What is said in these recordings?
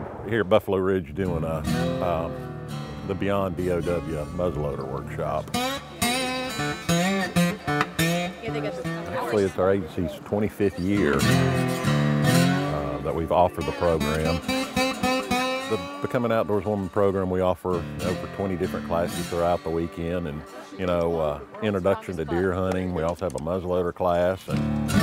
we're here at Buffalo Ridge doing a, um, the Beyond BOW muzzleloader workshop. Actually, it's our agency's 25th year uh, that we've offered the program. The Becoming Outdoors Woman program, we offer over 20 different classes throughout the weekend and, you know, uh, introduction to deer hunting. We also have a muzzleloader class and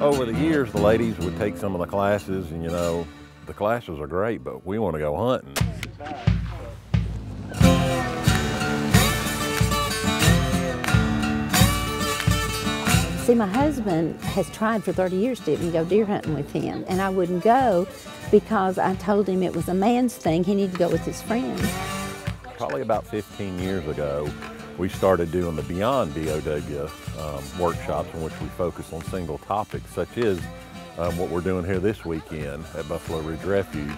over the years, the ladies would take some of the classes, and you know, the classes are great, but we want to go hunting. See, my husband has tried for 30 years to to go deer hunting with him, and I wouldn't go because I told him it was a man's thing. He needed to go with his friends. Probably about 15 years ago, we started doing the Beyond BOW um, workshops in which we focus on single topics, such as um, what we're doing here this weekend at Buffalo Ridge Refuge.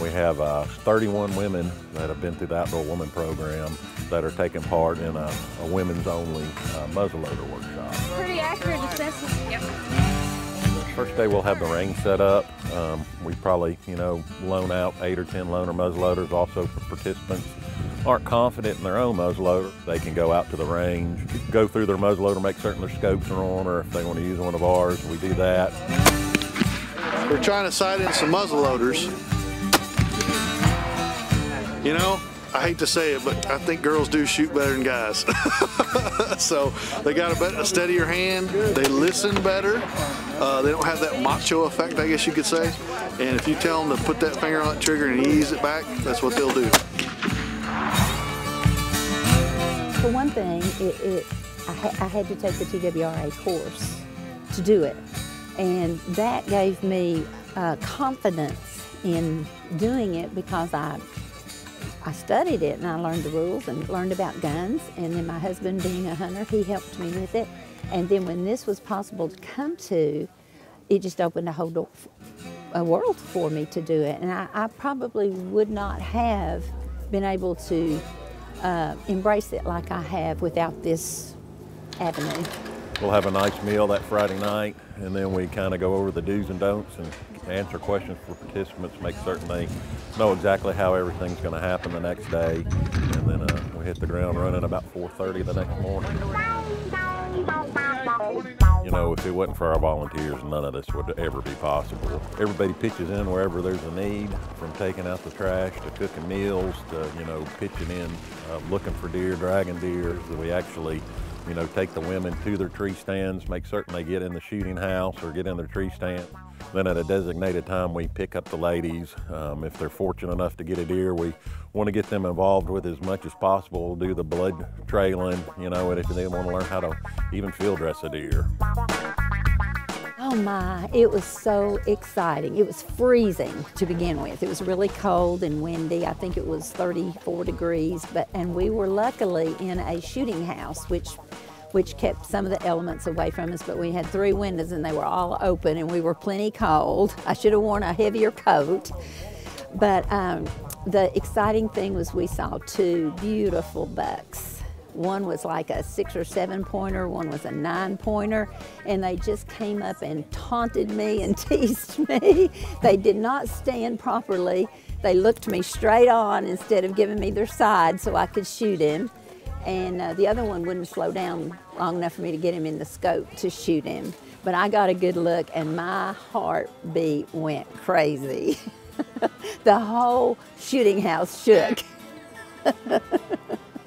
We have uh, 31 women that have been through the Outdoor Woman program that are taking part in a, a women's only uh, muzzleloader workshop. Pretty accurate assessment. Yep. First day we'll have the range set up. Um, we probably, you know, loan out eight or 10 loaner muzzleloaders also for participants aren't confident in their own muzzleloader, they can go out to the range, go through their muzzleloader, make certain their scopes are on, or if they want to use one of ours, we do that. We're trying to sight in some muzzleloaders. You know, I hate to say it, but I think girls do shoot better than guys. so they got a, better, a steadier hand, they listen better, uh, they don't have that macho effect, I guess you could say. And if you tell them to put that finger on that trigger and ease it back, that's what they'll do. For one thing, it, it I, ha I, had to take the TWRA course to do it. And that gave me uh, confidence in doing it because I, I studied it and I learned the rules and learned about guns. And then my husband being a hunter, he helped me with it. And then when this was possible to come to, it just opened a whole door, a world for me to do it. And I, I probably would not have been able to uh, embrace it like I have without this avenue. We'll have a nice meal that Friday night, and then we kind of go over the do's and don'ts and answer questions for participants, make certain they know exactly how everything's going to happen the next day, and then uh, we hit the ground running about 4.30 the next morning. You know, if it wasn't for our volunteers, none of this would ever be possible. Everybody pitches in wherever there's a need, from taking out the trash to cooking meals to, you know, pitching in, uh, looking for deer, dragging deer. We actually you know, take the women to their tree stands, make certain they get in the shooting house or get in their tree stand. Then at a designated time, we pick up the ladies. Um, if they're fortunate enough to get a deer, we want to get them involved with as much as possible, do the blood trailing, you know, and if they want to learn how to even field dress a deer. Oh my, it was so exciting. It was freezing to begin with. It was really cold and windy. I think it was 34 degrees, but and we were luckily in a shooting house, which which kept some of the elements away from us, but we had three windows and they were all open and we were plenty cold. I should have worn a heavier coat. But um, the exciting thing was we saw two beautiful bucks one was like a six or seven pointer, one was a nine pointer, and they just came up and taunted me and teased me. they did not stand properly. They looked me straight on instead of giving me their side so I could shoot him. And uh, the other one wouldn't slow down long enough for me to get him in the scope to shoot him. But I got a good look and my heartbeat went crazy. the whole shooting house shook.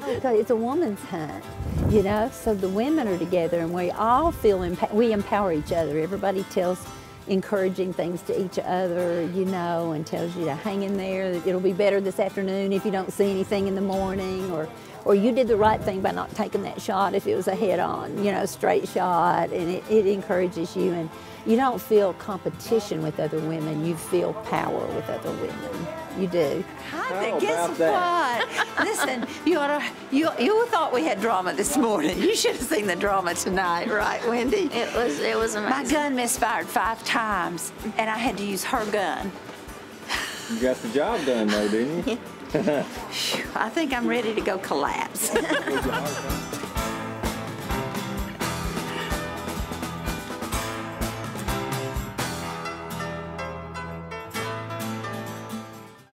it's a woman's hunt, you know. So the women are together, and we all feel emp- we empower each other. Everybody tells encouraging things to each other, you know, and tells you to hang in there. It'll be better this afternoon if you don't see anything in the morning, or or you did the right thing by not taking that shot if it was a head-on, you know, straight shot, and it, it encourages you. And you don't feel competition with other women. You feel power with other women. You do. Hi, guess what? Listen, you ought to, you, you thought we had drama this morning. You should have seen the drama tonight, right, Wendy? It was, it was amazing. My gun misfired five times, and I had to use her gun. You got the job done, though, didn't you? I think I'm ready to go collapse.